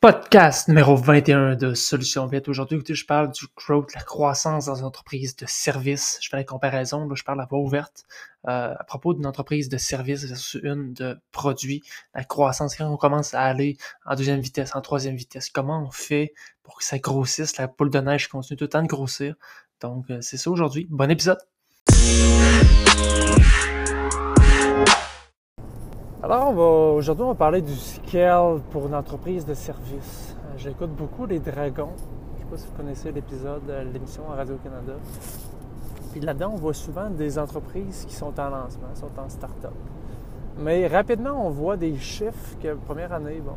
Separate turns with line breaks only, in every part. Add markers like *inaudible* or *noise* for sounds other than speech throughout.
Podcast numéro 21 de Solutions Vite. Aujourd'hui, écoutez, je parle du growth, la croissance dans une entreprise de service. Je fais la comparaison, là, je parle à voix ouverte euh, à propos d'une entreprise de service versus une de produits. La croissance, quand on commence à aller en deuxième vitesse, en troisième vitesse, comment on fait pour que ça grossisse, la boule de neige continue tout le temps de grossir? Donc, euh, c'est ça aujourd'hui. Bon épisode! Alors, aujourd'hui, on va parler du scale pour une entreprise de service. J'écoute beaucoup les dragons. Je ne sais pas si vous connaissez l'épisode de l'émission à Radio-Canada. Puis là-dedans, on voit souvent des entreprises qui sont en lancement, sont en start-up. Mais rapidement, on voit des chiffres que première année, bon,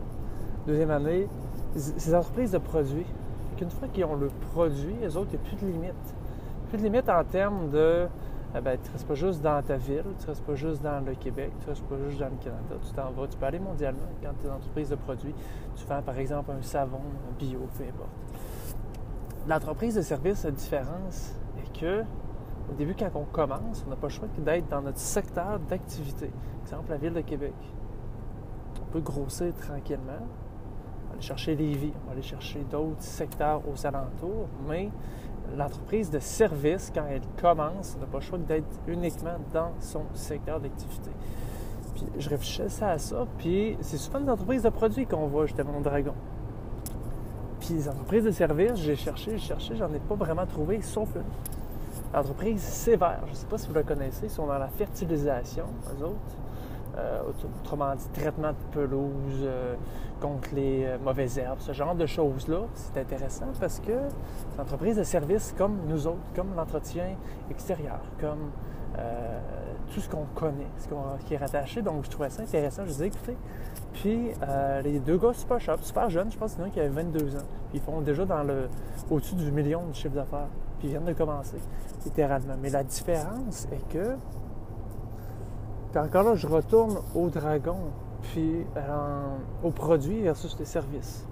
deuxième année, ces entreprises de produits, qu'une fois qu'ils ont le produit, les autres, il n'y a plus de limite. Plus de limite en termes de eh ben, tu ne restes pas juste dans ta ville, tu ne restes pas juste dans le Québec, tu ne restes pas juste dans le Canada, tu t'en vas, tu peux aller mondialement quand tu es une entreprise de produits. Tu vends par exemple un savon bio, peu importe. L'entreprise de service, la différence est que au début, quand on commence, on n'a pas le choix d'être dans notre secteur d'activité. Exemple, la ville de Québec. On peut grossir tranquillement, on va aller chercher les vies, on va aller chercher d'autres secteurs aux alentours, mais l'entreprise de service, quand elle commence, n'a pas le choix d'être uniquement dans son secteur d'activité. Puis je réfléchissais à ça, puis c'est souvent des entreprises de produits qu'on voit justement au Dragon. Puis les entreprises de service, j'ai cherché, j'ai cherché, j'en ai pas vraiment trouvé, sauf une. L'entreprise Sévère, je ne sais pas si vous la connaissez, ils sont dans la fertilisation, eux autres. Euh, autrement dit, traitement de pelouse euh, contre les euh, mauvaises herbes, ce genre de choses-là. C'est intéressant parce que c'est une entreprise de service comme nous autres, comme l'entretien extérieur, comme tout ce qu'on connaît, ce qui est rattaché. Donc, je trouvais ça intéressant. Je disais, écoutez, puis les deux gars super sharp, super jeunes, je pense qu'il y en a qui avait 22 ans. Puis ils font déjà dans le au-dessus du million de chiffre d'affaires. Puis ils viennent de commencer, littéralement. Mais la différence est que encore là, je retourne au dragon, puis au produit versus les services.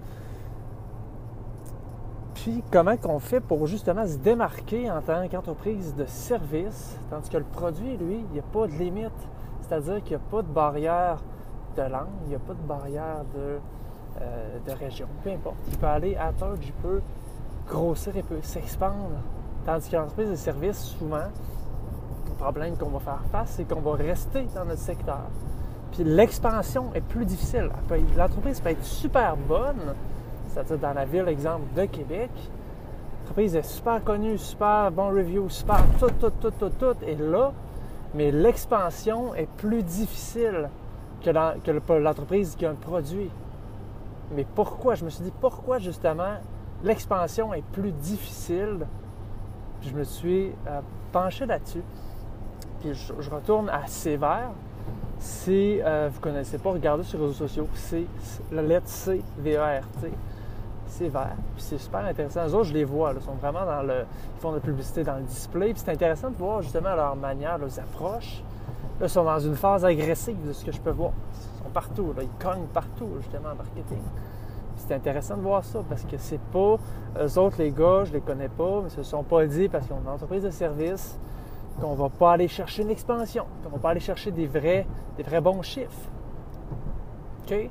Puis comment qu'on fait pour justement se démarquer en tant qu'entreprise de service, tandis que le produit, lui, il n'y a pas de limite. C'est-à-dire qu'il n'y a pas de barrière de langue, il n'y a pas de barrière de, euh, de région. Peu importe. Il peut aller à terre, il peut grossir, il peut s'expandre. Tandis que l'entreprise de service, souvent, problème qu'on va faire face, c'est qu'on va rester dans notre secteur. Puis l'expansion est plus difficile. L'entreprise peut être super bonne, c'est-à-dire dans la ville, exemple, de Québec. L'entreprise est super connue, super bon review, super tout, tout, tout, tout, tout est là, mais l'expansion est plus difficile que l'entreprise qui a un produit. Mais pourquoi? Je me suis dit, pourquoi justement l'expansion est plus difficile? je me suis euh, penché là-dessus puis je, retourne à Sévère. Si euh, vous ne connaissez pas, regardez sur les réseaux sociaux. C'est la lettre C, V-E-R-T. Sévère. Puis c'est super intéressant. Les autres, je les vois. Ils sont vraiment dans le. Ils font de la publicité dans le display. Puis c'est intéressant de voir justement leur manière, leurs approches. Là, ils sont dans une phase agressive de ce que je peux voir. Ils sont partout. Ils cognent partout, justement, en marketing. C'est intéressant de voir ça parce que c'est pas eux autres, les gars, je les connais pas, mais ce sont pas dit parce qu'ils ont une entreprise de service qu'on va pas aller chercher une expansion, qu'on va pas aller chercher des vrais, des vrais bons chiffres. OK?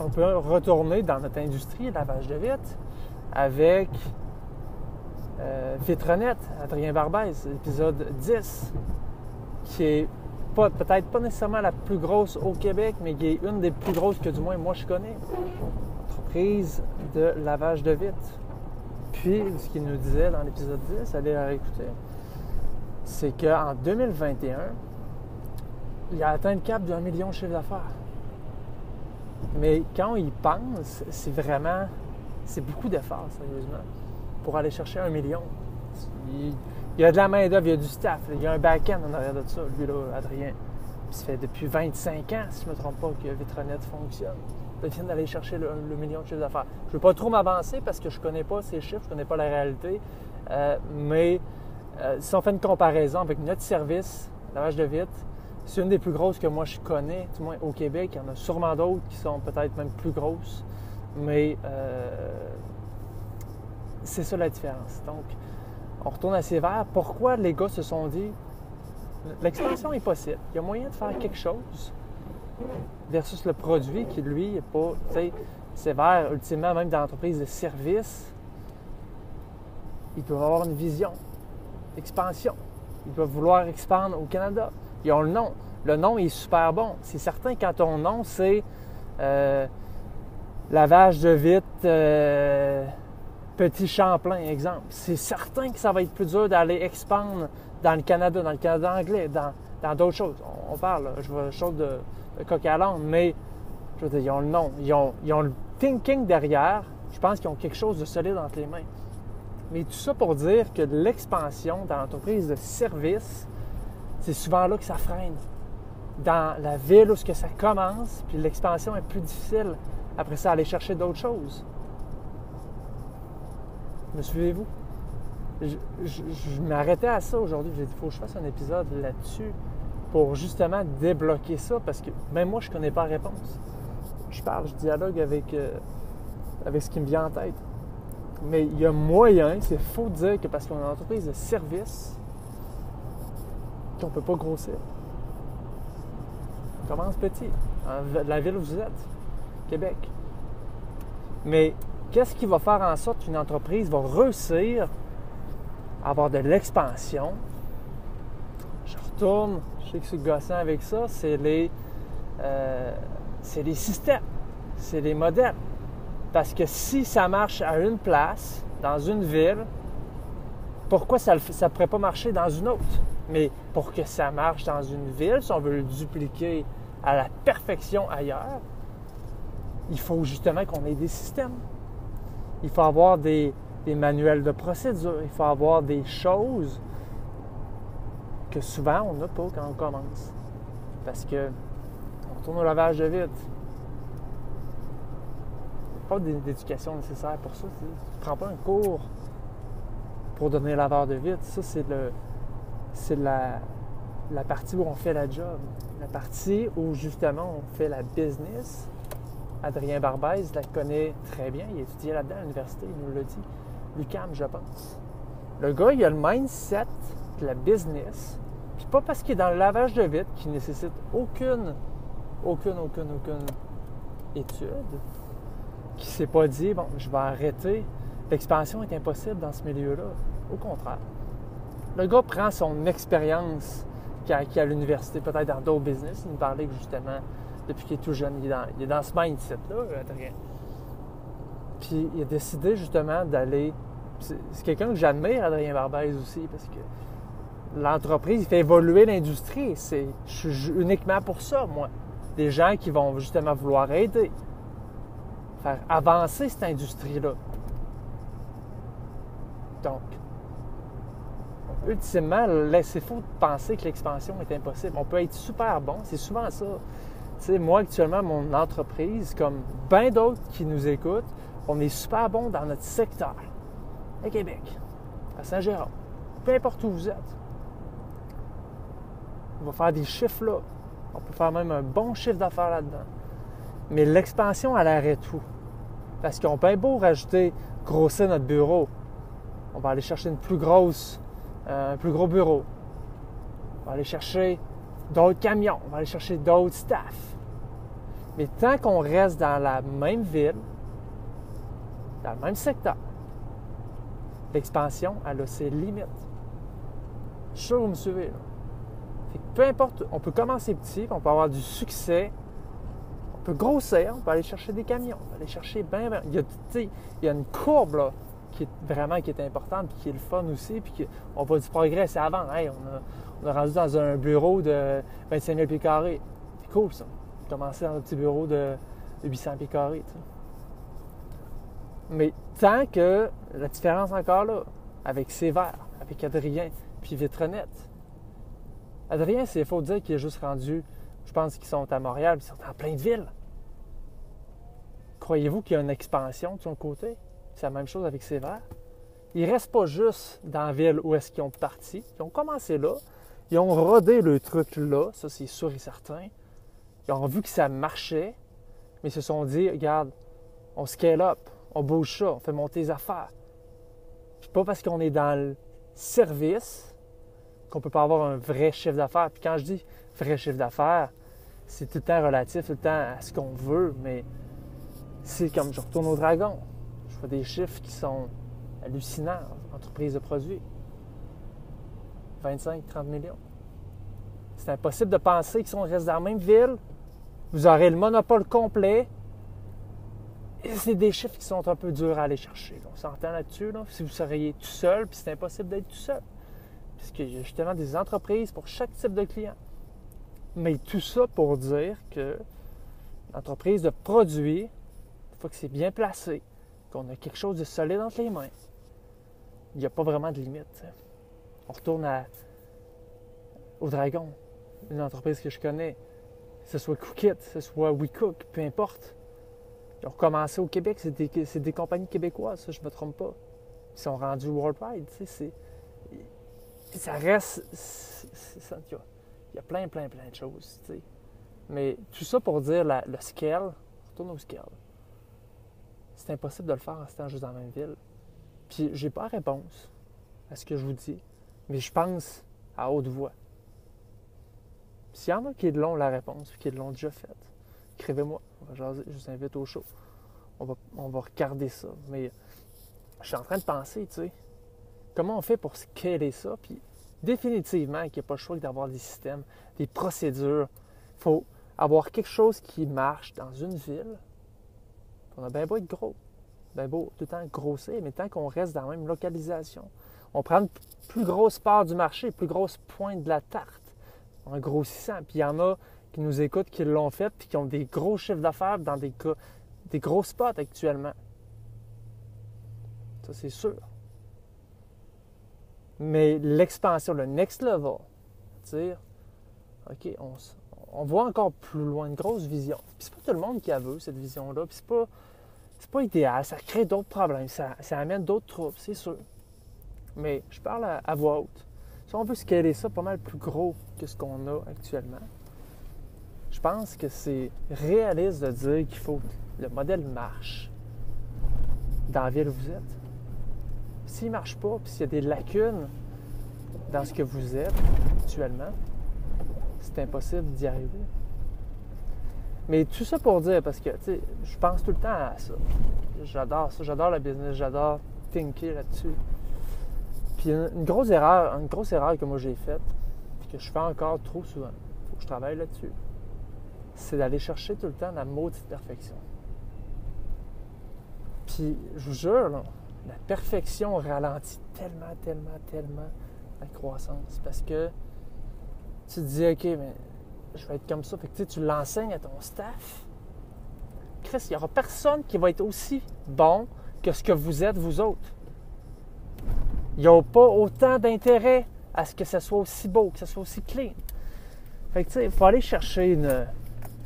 on peut retourner dans notre industrie, lavage de vitre, avec euh, Adrien Barbès, épisode 10, qui est peut-être pas nécessairement la plus grosse au Québec, mais qui est une des plus grosses que du moins moi je connais. Entreprise de lavage de vitre. Puis, ce qu'il nous disait dans l'épisode 10, allez la réécouter c'est qu'en 2021, il a atteint le cap d'un million de chiffre d'affaires. Mais quand il pense, c'est vraiment, c'est beaucoup d'efforts, sérieusement, pour aller chercher un million. Il, y a de la main-d'œuvre, il y a du staff, il y a un back-end en arrière de ça, lui, là, Adrien. Puis ça fait depuis 25 ans, si je ne me trompe pas, que Vitronet fonctionne. Il vient d'aller chercher le, million de chiffre d'affaires. Je ne veux pas trop m'avancer parce que je ne connais pas ces chiffres, je ne connais pas la réalité, euh, mais euh, si on fait une comparaison avec notre service, lavage de vitre, c'est une des plus grosses que moi je connais, du moins au Québec. Il y en a sûrement d'autres qui sont peut-être même plus grosses, mais euh, c'est ça la différence. Donc, on retourne à Sévère. Pourquoi les gars se sont dit l'expansion est possible, il y a moyen de faire quelque chose versus le produit qui, lui, est pas. sévère, ultimement, même dans l'entreprise de service, ils doivent avoir une vision, expansion. Ils doivent vouloir expandre au Canada. Ils ont le nom. Le nom est super bon. C'est certain quand ton nom, c'est euh, lavage de vitre euh, Petit Champlain, exemple. C'est certain que ça va être plus dur d'aller expandre dans le Canada, dans le Canada anglais, dans d'autres choses. On, parle, je vois chose de, de coq à l'âne, mais je veux dire, ils ont le nom, ils ont, ils ont le thinking derrière. Je pense qu'ils ont quelque chose de solide entre les mains. Mais tout ça pour dire que l'expansion dans l'entreprise de service, c'est souvent là que ça freine. Dans la ville où que ça commence, puis l'expansion est plus difficile. Après ça, aller chercher d'autres choses. Me suivez-vous? Je, m'arrêtais à ça aujourd'hui. J'ai dit, il faut que je fasse un épisode là-dessus pour justement débloquer ça parce que même moi, je ne connais pas la réponse. Je parle, je dialogue avec, euh, avec ce qui me vient en tête. Mais il y a moyen, c'est faux de dire que parce qu'on est une entreprise de service, qu'on ne peut pas grossir. On commence petit, la ville où vous êtes, Québec. Mais qu'est-ce qui va faire en sorte qu'une entreprise va réussir à avoir de l'expansion? Je retourne, je sais que c'est gossant avec ça, c'est les, euh, les systèmes, c'est les modèles. Parce que si ça marche à une place, dans une ville, pourquoi ça ne pourrait pas marcher dans une autre? Mais pour que ça marche dans une ville, si on veut le dupliquer à la perfection ailleurs, il faut justement qu'on ait des systèmes. Il faut avoir des, manuels de procédure. Il faut avoir des choses que souvent on n'a pas quand on commence. Parce que on tourne au lavage de vide d'éducation nécessaire pour ça. Tu ne prends pas un cours pour donner laveur de vitre. Ça, c'est le c'est la, la partie où on fait la job. La partie où justement on fait la business. Adrien Barbès la connaît très bien. Il a étudié là-dedans à l'université, il nous l'a dit. Lucam, je pense. Le gars, il a le mindset de la business. Puis pas parce qu'il est dans le lavage de vitre qui nécessite aucune, aucune, aucune, aucune étude qui s'est pas dit, bon, je vais arrêter. L'expansion est impossible dans ce milieu-là. Au contraire. Le gars prend son expérience qu'il a, à l'université, peut-être dans d'autres business. Il me parlait que justement, depuis qu'il est tout jeune, il est dans, ce mindset-là, Adrien. Puis il a décidé justement d'aller. C'est quelqu'un que j'admire, Adrien Barbès aussi, parce que l'entreprise, il fait évoluer l'industrie. je suis uniquement pour ça, moi. Des gens qui vont justement vouloir aider, faire avancer cette industrie-là. Donc, ultimement, c'est faux de penser que l'expansion est impossible. On peut être super bon, c'est souvent ça. Tu sais, moi, actuellement, mon entreprise, comme bien d'autres qui nous écoutent, on est super bon dans notre secteur, à Québec, à Saint-Jérôme, peu importe où vous êtes. On va faire des chiffres là. On peut faire même un bon chiffre d'affaires là-dedans. Mais l'expansion, elle arrête tout. Parce qu'on peut beau rajouter, grossir notre bureau. On va aller chercher une plus grosse, euh, un plus gros bureau. On va aller chercher d'autres camions. On va aller chercher d'autres staffs. Mais tant qu'on reste dans la même ville, dans le même secteur, l'expansion, elle a ses limites. Je suis sûr que vous me suivez. peu importe, on peut commencer petit, on peut avoir du succès peut grossir, on peut aller chercher des camions, on peut aller chercher bien, il, y a, il y a une courbe là, qui est vraiment qui est importante, puis qui est le fun aussi, puis on voit du progrès. C'est avant, on, a, on a rendu dans un bureau de 25 000 pieds carrés. C'est cool ça. Commencer dans un petit bureau de, 800 pieds carrés. Mais tant que la différence encore là, avec Sévère, avec Adrien, puis Vitronette. Adrien, c'est faux de dire qu'il est juste rendu je pense qu'ils sont à Montréal, ils sont en plein de villes. Croyez-vous qu'il y a une expansion de son côté? C'est la même chose avec Sévère. Ils ne restent pas juste dans la ville où est-ce qu'ils ont parti. Ils ont commencé là. Ils ont rodé le truc là, ça c'est sûr et certain. Ils ont vu que ça marchait, mais ils se sont dit, regarde, on scale up, on bouge ça, on fait monter les affaires. Puis pas parce qu'on est dans le service qu'on peut pas avoir un vrai chiffre d'affaires. Puis quand je dis vrai chiffre d'affaires, c'est tout le temps relatif, tout le temps à ce qu'on veut, mais c'est comme je retourne au dragon. Je vois des chiffres qui sont hallucinants, entreprise de produits. 25-30 millions. C'est impossible de penser qu'ils sont restent dans la même ville. Vous aurez le monopole complet. Et c'est des chiffres qui sont un peu durs à aller chercher. On s'entend là-dessus. Si vous seriez tout seul, puis c'est impossible d'être tout seul. Puisqu'il y a justement des entreprises pour chaque type de client. Mais tout ça pour dire que l'entreprise de produits, il faut que c'est bien placé, qu'on a quelque chose de solide entre les mains. Il n'y a pas vraiment de limite. On retourne au Dragon, une entreprise que je connais, que ce soit Cookit, que ce soit WeCook, peu importe. Ils ont commencé au Québec, c'est des, compagnies québécoises, ça, je ne me trompe pas. Ils sont rendus worldwide, tu sais, ça reste... il y a plein, plein, plein de choses, tu sais. Mais tout ça pour dire le scale, retourne au scale. C'est impossible de le faire en étant juste dans la même ville. Puis j'ai pas réponse à ce que je vous dis, mais je pense à haute voix. S'il y en a qui l'ont la réponse, qui l'ont déjà faite, écrivez-moi. Je vous invite au show. On va, on va regarder ça. Mais je suis en train de penser, tu sais, comment on fait pour scaler ça? Puis définitivement qu'il n'y a pas le choix d'avoir des systèmes, des procédures. Il faut avoir quelque chose qui marche dans une ville. On a bien beau être gros, bien beau tout le temps grossir, mais tant qu'on reste dans la même localisation, on prend une plus grosse part du marché, plus grosse pointe de la tarte en grossissant. Puis il y en a qui nous écoutent, qui l'ont fait, puis qui ont des gros chiffres d'affaires dans des, des gros spots actuellement. Ça, c'est sûr. Mais l'expansion, le next level, dire, OK, on, voit encore plus loin, une grosse vision. Puis c'est pas tout le monde qui a vu cette vision-là. Puis c'est pas, c'est pas idéal, ça crée d'autres problèmes, ça, ça amène d'autres troubles, c'est sûr. Mais je parle à, voix haute. Si on veut scaler ça pas mal plus gros que ce qu'on a actuellement, je pense que c'est réaliste de dire qu'il faut que le modèle marche dans la ville où vous êtes. S'il ne marche pas, puis s'il y a des lacunes dans ce que vous êtes actuellement, c'est impossible d'y arriver. Mais tout ça pour dire, parce que je pense tout le temps à ça. J'adore ça, j'adore le business, j'adore thinker là-dessus. Puis une grosse erreur, une grosse erreur que moi j'ai faite, puis que je fais encore trop souvent, faut que je travaille là-dessus, c'est d'aller chercher tout le temps la maudite perfection. Puis je vous jure, la perfection ralentit tellement, tellement, tellement la croissance. Parce que tu te dis, OK, mais je vais être comme ça. Fait que tu l'enseignes à ton staff. Chris, il n'y aura personne qui va être aussi bon que ce que vous êtes, vous autres. Il n'y a pas autant d'intérêt à ce que ça soit aussi beau, que ça soit aussi clean. Fait que, tu sais, il faut aller chercher une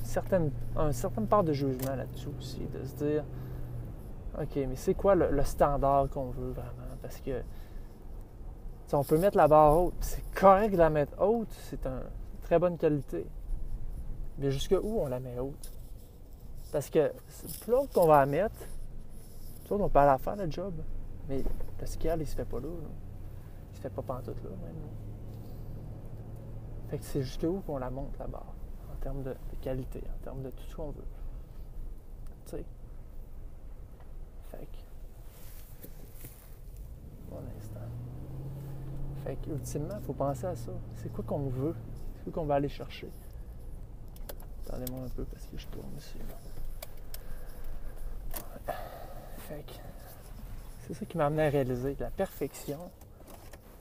certaine, certaine part de jugement là-dessus aussi, de se dire, OK, mais c'est quoi le, standard qu'on veut vraiment? Parce que, on peut mettre la barre haute, c'est correct de la mettre haute, c'est une très bonne qualité. Mais jusque où on la met haute? Parce que plus haute qu'on va la mettre, plus on peut la faire le job. Mais le scale, il se fait pas là. Il se fait pas pantoute là, même. Fait que c'est jusqu'où qu'on la monte la barre, en termes de, qualité, en termes de tout ce qu'on veut. Tu sais. Fait que. Bon instant. Fait que, ultimement, il faut penser à ça. C'est quoi qu'on veut? C'est quoi qu'on va aller chercher? Attendez-moi un peu parce que je tourne ici. Fait que c'est ça qui m'a amené à réaliser que la perfection,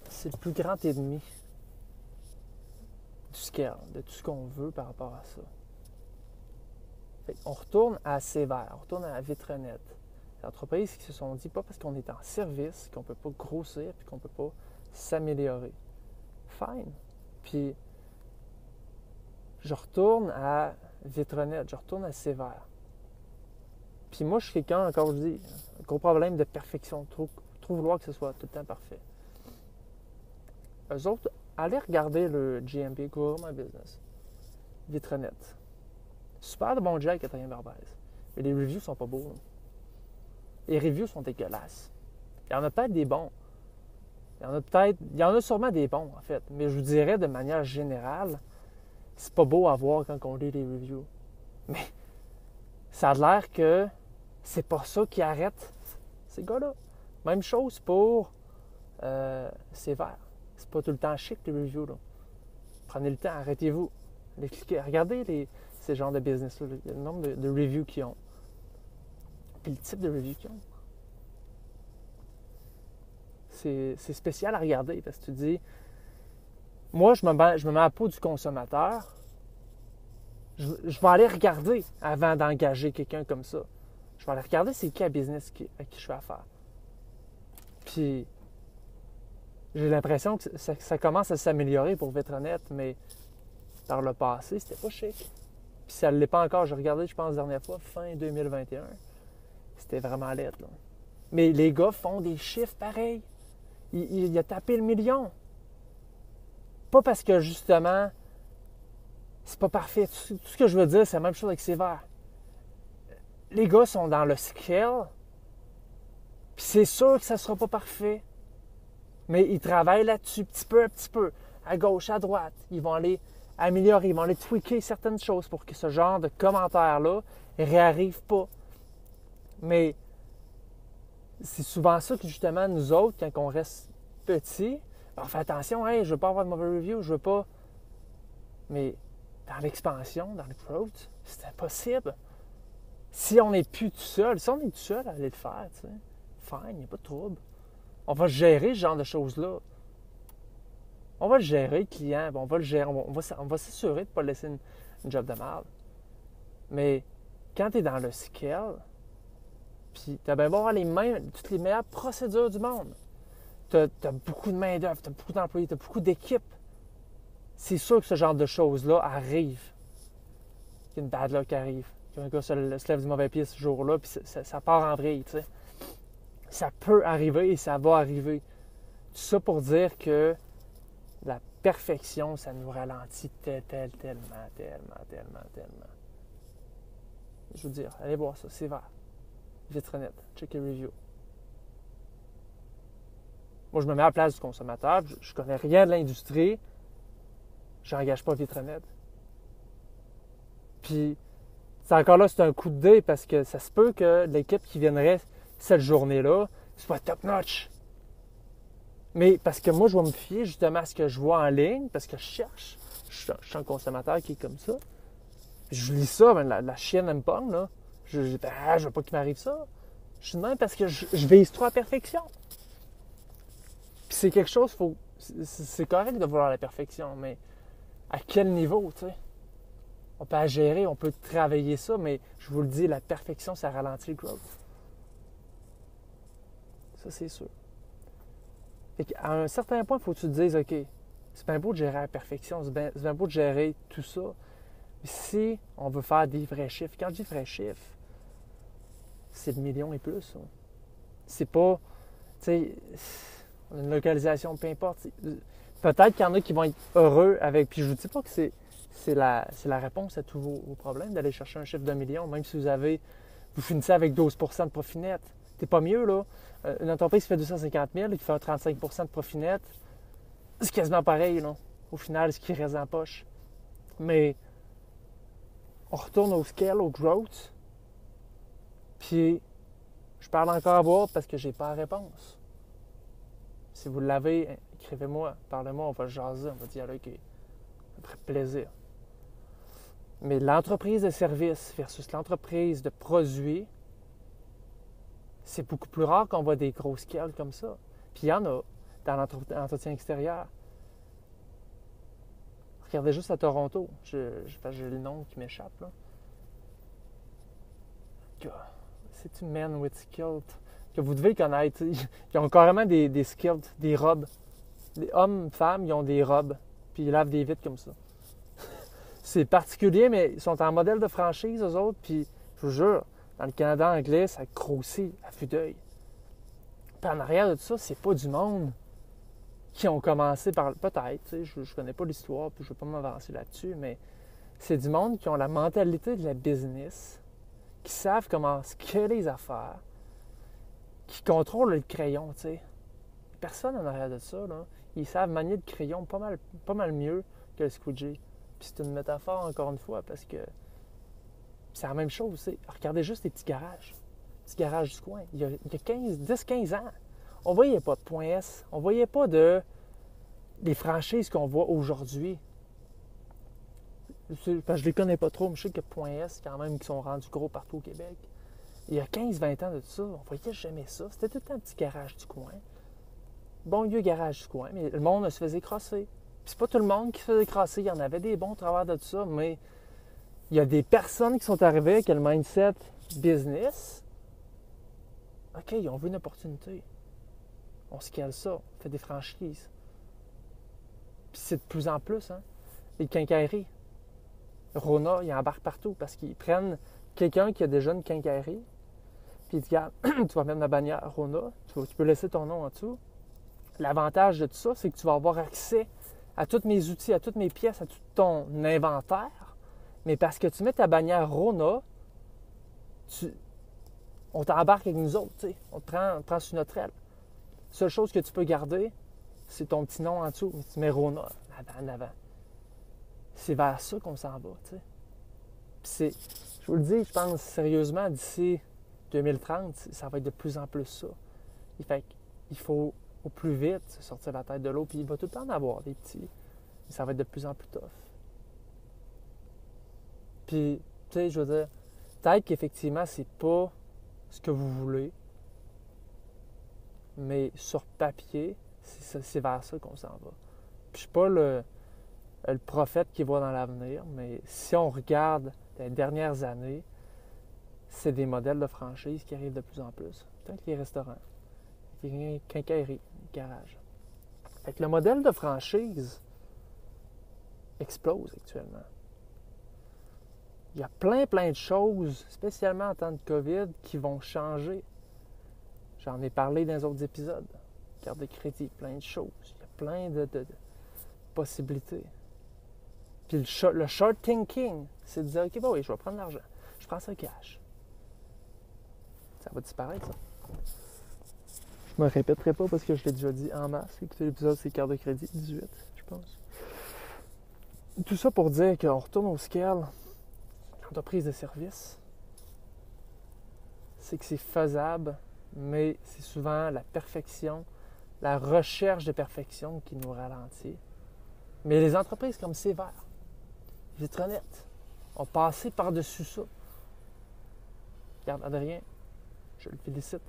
c'est le plus grand ennemi du scale, de tout ce qu'on veut par rapport à ça. on retourne à sévère, on retourne à la vitre nette. Les entreprises qui se sont dit, pas parce qu'on est en service qu'on peut pas grossir et qu'on peut pas s'améliorer. Fine. Puis, je retourne à vitre nette, je retourne à sévère. Puis moi, je suis quelqu'un, encore je dis, un gros problème de perfection, trop, trop vouloir que ce soit tout le temps parfait. Eux autres, allez regarder le GMP, Grow My Business, Vitrenet. Super de bon à Terrien Barbès. Mais les reviews sont pas beaux. Les reviews sont dégueulasses. Il y en a peut-être des bons. Il y en a peut-être. Y en a sûrement des bons, en fait. Mais je vous dirais de manière générale, c'est pas beau à voir quand on lit les reviews. Mais ça a l'air que c'est pas ça qui arrête ces gars-là. Même chose pour euh, C'est pas tout le temps chic les reviews. Là. Prenez le temps, arrêtez-vous. Cliquez. Regardez les, ces genres de business-là, le nombre de, reviews qu'ils ont. Puis le type de reviews qu'ils ont. C'est spécial à regarder parce que tu dis, moi, je me, mets, je me mets à la peau du consommateur. Je, vais aller regarder avant d'engager quelqu'un comme ça. Je vais aller regarder c'est qui business à qui je fais affaire. Puis, j'ai l'impression que ça, commence à s'améliorer pour Vitronet, mais par le passé, c'était pas chic. Puis ça ne l'est pas encore. J'ai regardé, je pense, la dernière fois, fin 2021. C'était vraiment lettre. Là. Mais les gars font des chiffres pareils. Il, a tapé le million. Pas parce que, justement, c'est pas parfait. Tout, ce que je veux dire, c'est la même chose avec Sévère. Les gars sont dans le scale. Puis c'est sûr que ça sera pas parfait. Mais ils travaillent là-dessus, petit peu à petit peu, à gauche, à droite. Ils vont aller améliorer, ils vont aller tweaker certaines choses pour que ce genre de commentaires-là réarrive pas. Mais c'est souvent ça que justement, nous autres, quand on reste petit, on fait attention, hey, je veux pas avoir de mauvais review, je veux pas. Mais dans l'expansion, dans le growth, c'est impossible. Si on n'est plus tout seul, si on est tout seul à aller le faire, tu sais, fine, il n'y a pas de trouble. On va gérer ce genre de choses-là. On va le gérer, le client, on va le gérer, on va, s'assurer de ne pas laisser une, job de mal. Mais quand tu es dans le scale, puis tu as bien beau les toutes les meilleures procédures du monde. Tu as, beaucoup de main-d'œuvre, tu as beaucoup d'employés, tu as beaucoup d'équipes. C'est sûr que ce genre de choses-là arrive. Qu'il y a une bad luck qui arrive. Qu'un gars se, lève du mauvais pied ce jour-là, puis ça, part en vrille, tu sais ça peut arriver et ça va arriver. Tout ça pour dire que la perfection, ça nous ralentit tel, tel, tellement, tellement, tellement, tellement. Je veux dire, allez voir ça, c'est vert. Vitrenet, check les reviews. Moi, je me mets à la place du consommateur, je, ne connais rien de l'industrie, j'engage pas Vitrenet. Puis, c'est encore là, c'est un coup de dé parce que ça se peut que l'équipe qui viendrait cette journée-là soit top-notch. Mais parce que moi, je vais me fier justement à ce que je vois en ligne, parce que je cherche. Je, suis un consommateur qui est comme ça. Je lis ça, la, chienne me pogne, là. Je ne ah, veux pas qu'il m'arrive ça. Je suis de même parce que je, je vise trop à perfection. Puis c'est quelque chose, faut, c'est correct de vouloir la perfection, mais à quel niveau, tu sais? On peut la gérer, on peut travailler ça, mais je vous le dis, la perfection, ça ralentit le growth. Ça, c'est sûr. à un certain point, il faut que tu te dises, OK, c'est bien beau de gérer la perfection, c'est bien, beau de gérer tout ça. Mais si on veut faire des vrais chiffres, quand je dis vrais chiffres, c'est le million et plus. C'est pas, tu sais, une localisation, peu importe. Peut-être qu'il y en a qui vont être heureux avec, puis je vous dis pas que c'est, c'est, la, la réponse à tous vos, problèmes d'aller chercher un chiffre d'un million, même si vous avez, vous finissez avec 12% de profit net. T'es pas mieux, là. Euh, une entreprise qui fait 250 000 et qui fait un 35% de profit net, c'est quasiment pareil, là. Au final, ce qui reste en poche. Mais on retourne au scale, au growth. Puis, je parle encore à boire parce que j'ai pas la réponse. Si vous l'avez, écrivez-moi, parlez-moi, on va jaser, on va dialoguer. Ça ferait plaisir. Mais l'entreprise de service versus l'entreprise de produits, c'est beaucoup plus rare qu'on voit des grosses scales comme ça. Puis il y en a dans l'entretien extérieur. Regardez juste à Toronto. J'ai le nom qui m'échappe. C'est men with skilled que vous devez connaître. *laughs* Ils ont carrément des, des des robes. Les hommes, femmes, ils ont des robes. Puis ils lavent des vitres comme ça. *laughs* C'est particulier, mais ils sont en modèle de franchise, eux autres. Puis je vous jure, dans le Canada anglais, ça grossit à vue d'œil. Puis en arrière de tout ça, c'est pas du monde qui ont commencé par. Peut-être, je ne connais pas l'histoire, puis je vais pas m'avancer là-dessus, mais c'est du monde qui ont la mentalité de la business, qui savent comment scaler les affaires, qui contrôlent le crayon, tu sais. Personne en arrière de ça, là. Ils savent manier le crayon pas mal, pas mal mieux que le squeegee. Puis c'est une métaphore, encore une fois, parce que c'est la même chose. Regardez juste les petits garages. petit garage du coin. Il y a, 10-15 ans. On voyait pas de point S. On voyait pas de des franchises qu'on voit aujourd'hui. Je ne les connais pas trop, mais je sais que Point S, quand même, qui sont rendus gros partout au Québec. Il y a 15-20 ans de ça, on voyait jamais ça. C'était tout un petit garage du coin. Bon lieu garage du coin, mais le monde se faisait crosser. Puis c'est pas tout le monde qui se faisait crosser. Il y en avait des bons travers de ça, mais il y a des personnes qui sont arrivées avec le mindset business. OK, ils ont vu une opportunité. On se cale ça, on fait des franchises. Puis c'est de plus en plus, hein? Les quincailleries. Rona, ils embarquent partout parce qu'ils prennent quelqu'un qui a déjà une quincaillerie, puis ils disent, *clears throat* tu vas mettre ma bannière Rona, tu, peux laisser ton nom en dessous. L'avantage de tout ça, c'est que tu vas avoir accès à tous mes outils, à toutes mes pièces, à tout ton inventaire. Mais parce que tu mets ta bannière Rona, on t'embarque avec nous autres, on te prend, on te prend sur notre aile. Seule chose que tu peux garder, c'est ton petit nom en dessous. Tu mets Rona en avant. C'est vers ça qu'on s'en va. c'est, je vous le dis, je pense sérieusement, d'ici 2030, ça va être de plus en plus ça. Il fait faut au plus vite sortir la tête de l'eau, puis il va tout le temps en avoir des petits. Ça va être de plus en plus tough. Puis, tu sais, je veux dire, peut-être qu'effectivement, c'est pas ce que vous voulez, mais sur papier, c'est vers ça qu'on s'en va. Puis, je suis pas le, le prophète qui voit dans l'avenir, mais si on regarde les dernières années, c'est des modèles de franchise qui arrivent de plus en plus. Peut-être les restaurants, les quincailleries, les garages. Fait que le modèle de franchise explose actuellement. Il y a plein, plein de choses, spécialement en temps de COVID, qui vont changer. J'en ai parlé dans les autres épisodes. Carte de crédit, plein de choses. Il y a plein de, possibilités. Puis le short, thinking, c'est de dire, OK, bon, oui, je vais prendre l'argent. Je prends ça cash. Ça va disparaître, ça. Je me répéterai pas parce que je l'ai déjà dit en masse. Écoutez, l'épisode, c'est carte de crédit 18, je pense. Tout ça pour dire qu'on retourne au scale entreprise de service, c'est que c'est faisable, mais c'est souvent la perfection, la recherche de perfection qui nous ralentit. Mais les entreprises comme Sévère, Vitronette, ont passé par-dessus ça. Regarde, Adrien, je le félicite.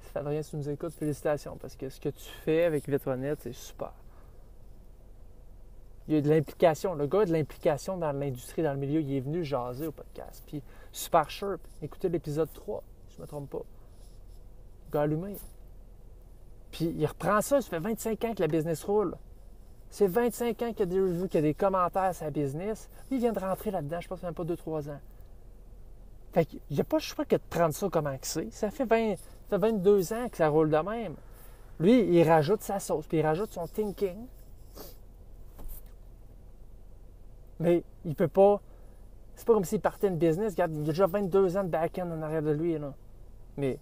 Si Adrien, tu nous écoutes, félicitations, parce que ce que tu fais avec Vitronette, c'est super il y a de l'implication. Le gars a de l'implication dans l'industrie, dans le milieu. Il est venu jaser au podcast. Puis super sharp. Écoutez l'épisode 3, si je me trompe pas. Gars allumé. Puis il reprend ça. Ça fait 25 ans que la business roule. C'est 25 ans qu'il y a des reviews, qu'il y a des commentaires à sa business. Lui, il vient de rentrer là-dedans, je pense même pas 2-3 ans. Fait qu'il n'y a pas le choix que de prendre ça comme c'est. Ça fait, 20, ça fait 22 ans que ça roule de même. Lui, il rajoute sa sauce, puis il rajoute son thinking. Mais il peut pas. C'est pas comme s'il partait une business. Regarde, il a déjà 22 ans de back-end en arrière de lui. Là. Mais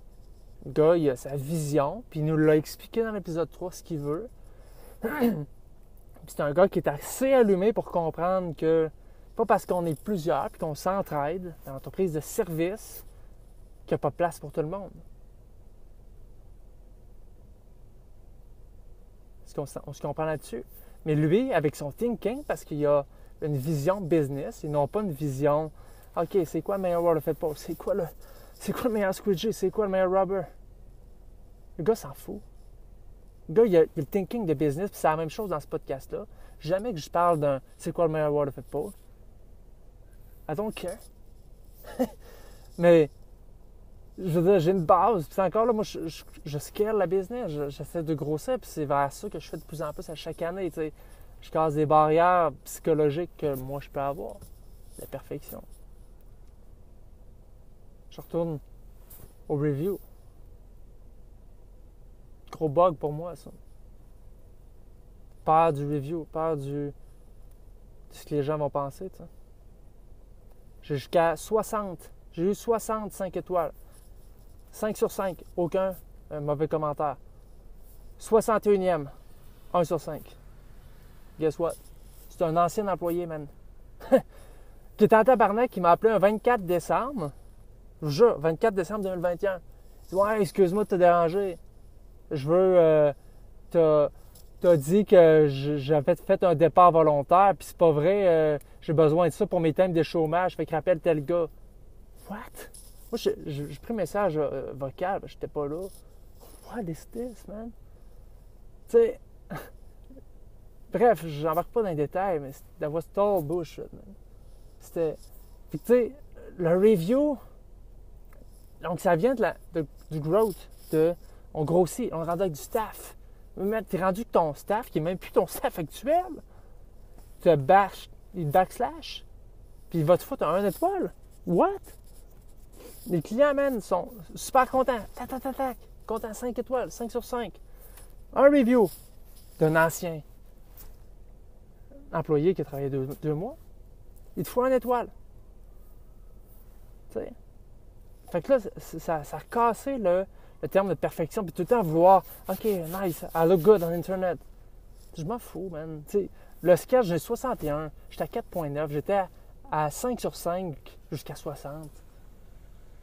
le gars, il a sa vision, puis il nous l'a expliqué dans l'épisode 3 ce qu'il veut. *clears throat* c'est un gars qui est assez allumé pour comprendre que pas parce qu'on est plusieurs puis qu'on s'entraide dans l'entreprise de service qu'il n'y a pas de place pour tout le monde. Est-ce qu'on on se comprend là-dessus? Mais lui, avec son thinking, parce qu'il a une vision business, ils n'ont pas une vision OK, c'est quoi le meilleur waterfed post? C'est quoi le c'est quoi le meilleur squidgy? C'est quoi le meilleur rubber? Le gars s'en fout. Gars, il a, le thinking de business, puis c'est la même chose dans ce podcast-là. Jamais que je parle d'un c'est quoi le meilleur waterfed post? I don't care. *laughs* Mais je veux dire, j'ai une base. Puis encore là, moi, je, je, scale la business. J'essaie de grossir. Puis c'est vers ça que je fais de plus en plus à chaque année. Tu sais je casse des barrières psychologiques que moi je peux avoir. La perfection. Je retourne au review. Gros bug pour moi, ça. Peur du review, peur du. de ce que les gens vont penser. J'ai jusqu'à 60. J'ai eu 65 étoiles. 5 sur 5. Aucun mauvais commentaire. 61e. 1 sur 5 guess what? C'est un ancien employé, man. *laughs* qui est en tabarnak, qui m'a appelé un 24 décembre Je, 24 décembre 2021. ouais, excuse-moi de te déranger. Je veux. Euh, t'as dit que j'avais fait un départ volontaire, puis c'est pas vrai, euh, j'ai besoin de ça pour mes thèmes de chômage, fait que rappelle tel gars. What? Moi, j'ai pris un message euh, vocal, j'étais pas là. What is this, man? Tu sais. *laughs* Bref, j'embarque pas dans les détails, mais that was total bullshit, man. C'était. Puis tu sais, le review, donc ça vient de la, du growth, de. On grossit, on rentre avec du staff tu es rendu que ton staff, qui n'est même plus ton staff actuel, te bash, il backslash, puis il va te foutre un étoile. What? Les clients, man, sont super contents. Tac, tac, tac, tac. Content 5 étoiles, 5 sur 5. Un review d'un ancien employé qui a travaillé deux, mois. Il te faut une étoile. Tu sais? Fait que là, ça, ça a cassé le, le terme de perfection, puis tout le temps vouloir, OK, nice, I look good on Internet. Je m'en fous, man. le sketch, j'ai 61, j'étais à 4.9, j'étais à 5 sur 5 jusqu'à 60.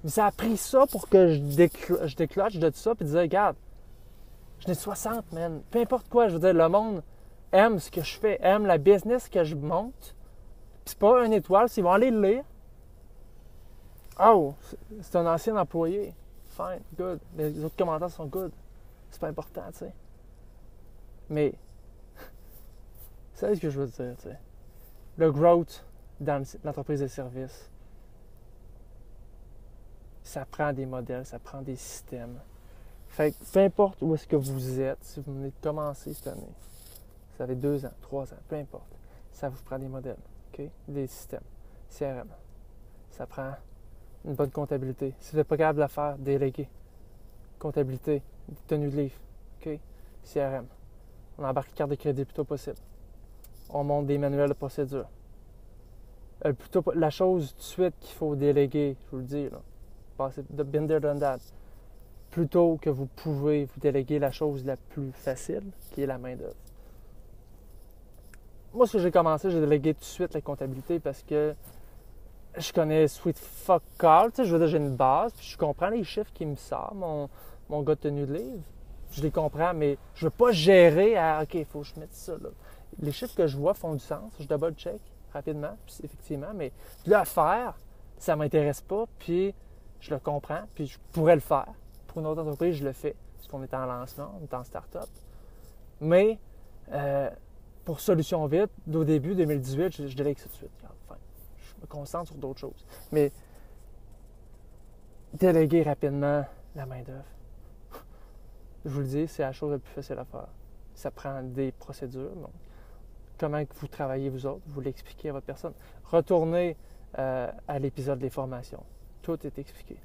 Mais ça a pris ça pour que je, je décloche de tout ça, puis dire, regarde, je n'ai 60, man. Peu importe quoi, je veux dire, le monde aime ce que je fais, aime la business que je monte. Puis c'est pas une étoile, s'ils vont aller le lire. Oh, c'est un ancien employé fine, good. Les autres commentaires sont good. C'est pas important, tu sais. Mais, *laughs* c'est ce que je veux dire, tu sais. Le growth dans l'entreprise de service, ça prend des modèles, ça prend des systèmes. Fait peu importe où est-ce que vous êtes, si vous venez de commencer cette année, ça fait deux ans, trois ans, peu importe, ça vous prend des modèles, OK? Des systèmes, CRM. Ça prend une bonne comptabilité. Si vous pas capable de la faire, déléguer. Comptabilité, tenue de livre, OK? CRM. On embarque carte de crédit le plus tôt possible. On monte des manuels de procédure. Euh, plutôt, la chose de suite qu'il faut déléguer, je vous le dis, là, passer de binder done that. Plutôt que vous pouvez vous déléguer la chose la plus facile, qui est la main-d'œuvre. Moi, ce que j'ai commencé, j'ai délégué tout de suite la comptabilité parce que je connais Sweet Fuck Call, tu sais, je veux dire, j'ai une base, puis je comprends les chiffres qui me sortent, mon, mon gars de tenue de livre. Je les comprends, mais je veux pas gérer à OK, il faut que je mette ça là. Les chiffres que je vois font du sens, je double check rapidement, puis effectivement, mais le faire, ça m'intéresse pas, puis je le comprends, puis je pourrais le faire. Pour une autre entreprise, je le fais, parce qu'on est en lancement, on est en start-up. Mais euh, pour Solution Vite, au début 2018, je, je délègue ça de suite me concentre sur d'autres choses. Mais déléguer rapidement la main-d'œuvre. Je vous le dis, c'est la chose la plus facile à faire. Ça prend des procédures. Comment vous travaillez vous autres, vous l'expliquez à votre personne. Retournez euh, à l'épisode des formations. Tout est expliqué.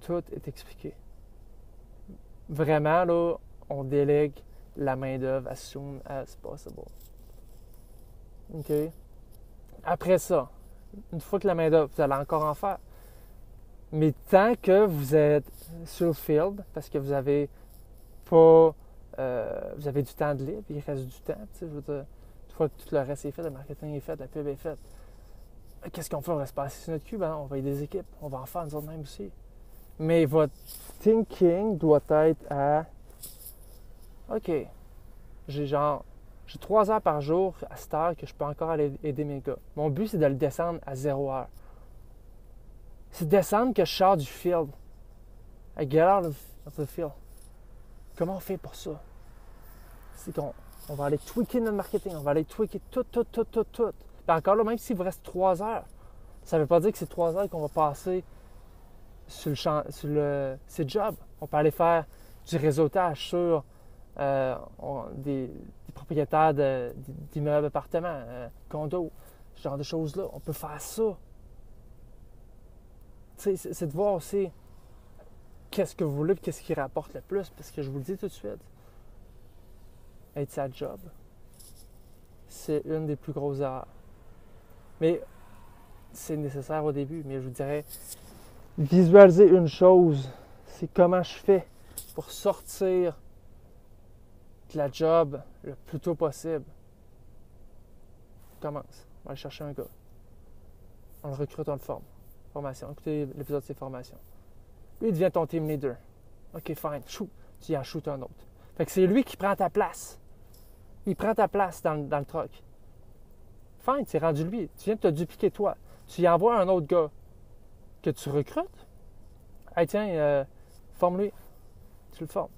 Tout est expliqué. Vraiment, là, on délègue la main-d'œuvre as soon as possible. OK? Après ça, une fois que la main-d'œuvre, vous allez encore en faire. Mais tant que vous êtes sur le field, parce que vous avez pas. Euh, vous avez du temps de libre, il reste du temps. Je veux dire, une fois que tout le reste est fait, le marketing est fait, la pub est faite, qu'est-ce qu'on fait? On va se passer sur notre cube, hein? on va y des équipes, on va en faire nous autres mêmes aussi. Mais votre thinking doit être à OK, j'ai genre j'ai trois heures par jour à cette heure que je peux encore aller aider mes gars. Mon but, c'est de le descendre à zéro heure. C'est descendre que je sors du field. I get out of the field. Comment on fait pour ça? C'est qu'on on va aller tweaker notre marketing, on va aller tweaker tout, tout, tout, tout, tout. Encore là, même s'il vous reste trois heures, ça ne veut pas dire que c'est trois heures qu'on va passer sur le, champ, sur le job. On peut aller faire du réseautage sur euh, des, propriétaires d'immeubles, appartements, euh, condos, ce genre de choses-là. On peut faire ça. C'est de voir aussi qu'est-ce que vous voulez qu'est-ce qui rapporte le plus. Parce que je vous le dis tout de suite, être sa job, c'est une des plus grosses erreurs. Mais c'est nécessaire au début. Mais je vous dirais, visualiser une chose, c'est comment je fais pour sortir la job le plus tôt possible. commence. On va aller chercher un gars. On le recrute, on le forme. Formation. Écoutez l'épisode, c'est formation. Lui, il devient ton team leader. OK, fine. Shoot. Tu en shoot un autre. Fait que c'est lui qui prend ta place. Il prend ta place dans, le truck. Fine, c'est rendu lui. Tu viens de te dupliquer toi. Tu y envoies un autre gars que tu recrutes. Hey, tiens, euh, forme-lui. Tu le formes.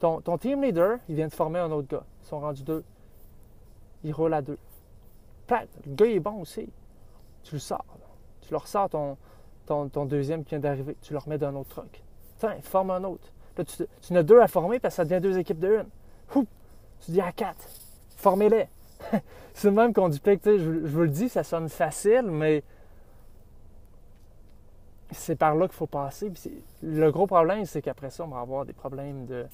Ton, ton, team leader, il vient de former un autre gars. Ils sont rendus deux. Il roule à deux. le gars est bon aussi. Tu le sors. Tu leur sors ton, ton, deuxième qui vient d'arriver. Tu le remets dans un autre truck. Tiens, forme un autre. Là, tu, tu en as deux à former parce que ça devient deux équipes de une. Tu dis à quatre. Formez-les. *laughs* c'est le même qu'on duplique. Je, je vous le dis, ça sonne facile, mais c'est par là qu'il faut passer. le gros problème, c'est qu'après ça, on va avoir des problèmes de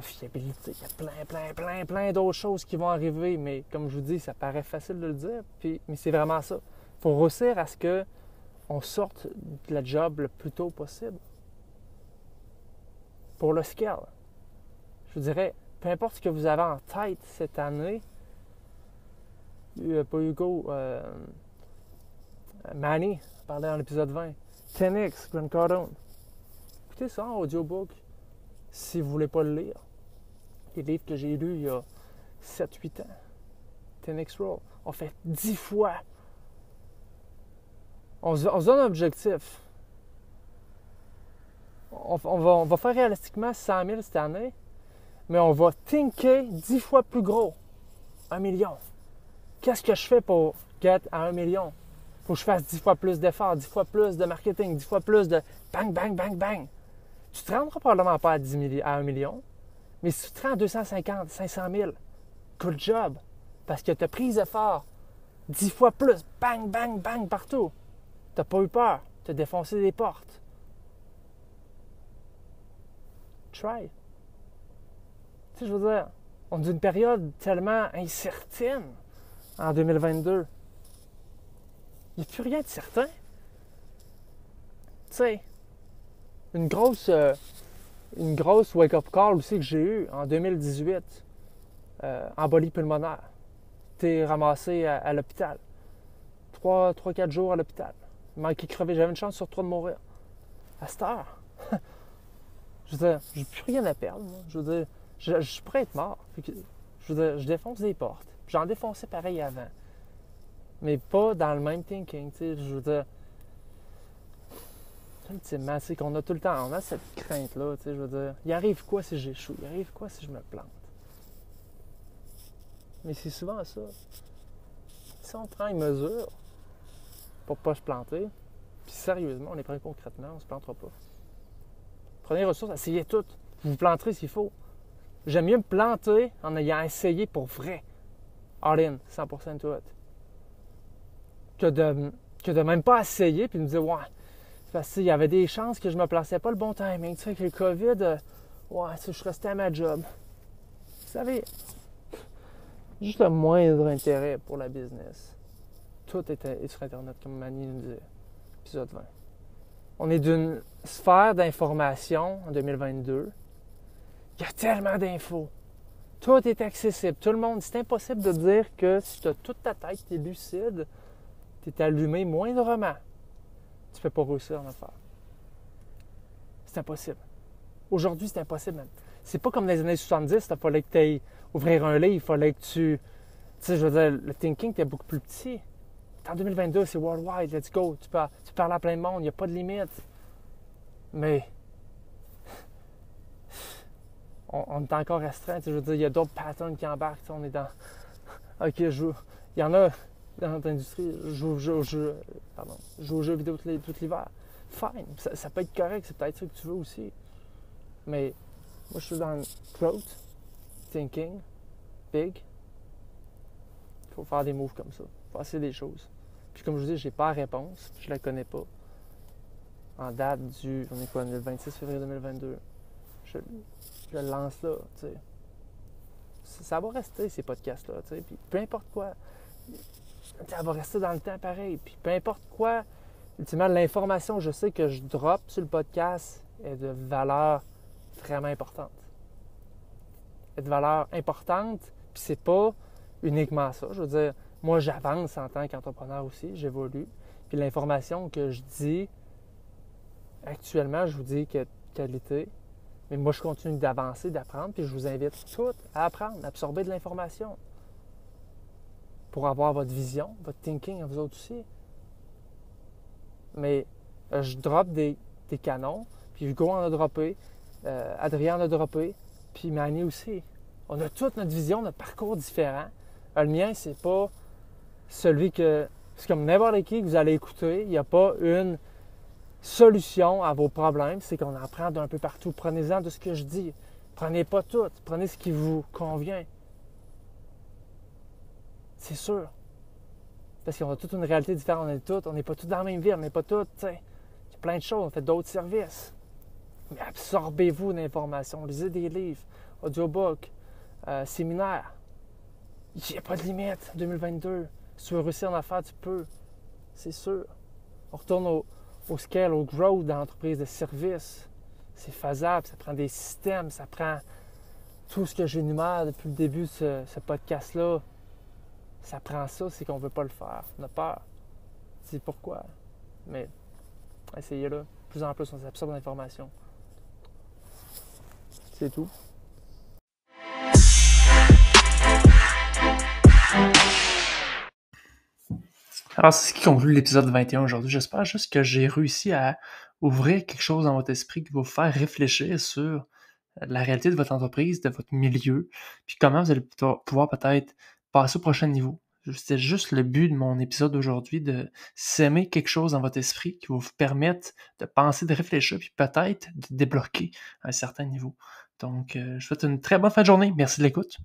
fiabilité. Il y a plein, plein, plein, plein d'autres choses qui vont arriver. Mais comme je vous dis, ça paraît facile de le dire, puis, mais c'est vraiment ça. Il faut réussir à ce qu'on sorte de la job le plus tôt possible. Pour le scale. Je vous dirais, peu importe ce que vous avez en tête cette année, pas Hugo, euh, Manny parlait dans l'épisode 20. 10X, Grant Cardone. Écoutez ça en audiobook si vous ne voulez pas le lire. Les livres que j'ai lus il y a 7-8 ans. 10X Roll. On fait 10 fois. On se, donne un objectif. On, va, faire réalistiquement 100 000 cette année, mais on va tinker 10 fois plus gros. Un million. Qu'est-ce que je fais pour get à un million? faut que je fasse dix fois plus d'efforts, dix fois plus de marketing, dix fois plus de bang, bang, bang, bang. Tu te rendras probablement pas à, 10 à 1 million, mais si tu te rends à 250, 500 000, good job. Parce que tu as pris efforts dix fois plus, bang, bang, bang partout. Tu n'as pas eu peur. Tu as défoncé des portes. Try. Tu sais, je veux dire, on est une période tellement incertaine en 2022. Il n'y a plus rien de certain. Tu sais, une grosse, euh, une grosse wake-up call aussi que j'ai eue en 2018, euh, embolie pulmonaire. T'es ramassé à, l'hôpital. 3-4 jours à l'hôpital. Manqué crevé. J'avais une chance sur trois de mourir. À cette heure. *laughs* je veux dire, j'ai plus rien à perdre. Je veux dire, je, je pourrais être mort. je veux dire, je défonce des portes. J'en défonçais pareil avant mais pas dans le même thinking. Je veux dire, ultimement, c'est qu'on a tout le temps, on a cette crainte-là. Tu sais, je veux dire, il arrive quoi si j'échoue? Il arrive quoi si je me plante? Mais c'est souvent ça. Si on prend une mesure pour pas se planter, puis sérieusement, on est prêt concrètement, on se plantera pas. Prenez ressources, essayez toutes. Vous vous planterez s'il faut. J'aime mieux me planter en ayant essayé pour vrai. All in, 100% tout que de, que de même pas essayer puis me dire, ouais, parce qu'il y avait des chances que je me plaçais pas le bon timing. Tu sais, avec le COVID, euh, ouais, je restais à ma job. Vous savez, juste le moindre intérêt pour la business. Tout est, sur Internet, comme Manny nous disait. Épisode 20. On est d'une sphère d'information en 2022. Il y a tellement d'infos. Tout est accessible. Tout le monde. C'est impossible de dire que si tu as toute ta tête, tu es lucide, tu es allumé moindrement, tu ne peux pas réussir en affaires. C'est impossible. Aujourd'hui, c'est impossible même. C'est pas comme dans les années 70, il fallait que tu ailles ouvrir un livre, il fallait que tu. Tu sais, je veux dire, le thinking était beaucoup plus petit. En 2022, c'est worldwide, let's go. Tu, peux, tu parles à plein de monde, il n'y a pas de limite. Mais. On, est encore restreint. Je veux dire, il y a d'autres patterns qui embarquent. On est dans. *laughs* Ok, je. Il y en a dans notre industrie, je joue, je, je, pardon, joue aux jeux vidéo tout l'hiver. Fine, ça, peut être correct, c'est peut-être ça que tu veux aussi. Mais moi, je suis dans growth, thinking, big. Il faut faire des moves comme ça, passer des choses. Puis comme je vous dis, j'ai pas la réponse, je la connais pas. En date du, on est quoi, le 26 février 2022. Je, je le lance là, tu sais. Ça va rester, ces podcasts-là, tu sais. Puis peu importe quoi, elle va rester dans le temps pareil. Puis peu importe quoi, ultimement, l'information, je sais que je drop sur le podcast est de valeur vraiment importante. Est de valeur importante, puis c'est pas uniquement ça. Je veux dire, moi, j'avance en tant qu'entrepreneur aussi, j'évolue. Puis l'information que je dis, actuellement, je vous dis que qualité. Mais moi, je continue d'avancer, d'apprendre, puis je vous invite tous à apprendre, à absorber de l'information pour avoir votre vision, votre thinking vous autres aussi. Mais euh, je drop des, canons, puis Hugo en a droppé, euh, Adrien en a droppé, puis Manny aussi. On a toute notre vision, notre parcours différent. Euh, le mien, c'est pas celui que. C'est comme n'importe qui que vous allez écouter. Il n'y a pas une solution à vos problèmes. C'est qu'on en prend d'un peu partout. Prenez-en de ce que je dis. Prenez pas tout. Prenez ce qui vous convient. C'est sûr. Parce qu'on a toute une réalité différente. On tous, on n'est pas tous dans la même ville, on n'est pas tous, tu. Il y a plein de choses, on fait d'autres services. Mais absorbez-vous l'information. Lisez des livres, audiobooks, euh, séminaires. Il n'y a pas de limite 2022. Si tu veux réussir en affaires, tu peux. C'est sûr. On retourne au, scale, au growth dans l'entreprise de service. C'est faisable, ça prend des systèmes, ça prend tout ce que j'énumère depuis le début de ce podcast-là ça prend ça, c'est qu'on ne veut pas le faire. On a peur. C'est pourquoi. Mais essayez-le. Plus en plus, on s'absorbe l'information. C'est tout. Alors, c'est ce qui conclut l'épisode 21 aujourd'hui. J'espère juste que j'ai réussi à ouvrir quelque chose dans votre esprit qui va vous faire réfléchir sur la réalité de votre entreprise, de votre milieu, puis comment vous allez pouvoir peut-être passer au prochain niveau. C'était juste le but de mon épisode d'aujourd'hui, de s'aimer quelque chose dans votre esprit qui va vous permettre de penser, de réfléchir, puis peut-être de débloquer un certain niveau. Donc, euh, je vous souhaite une très bonne fin de journée. Merci de l'écoute.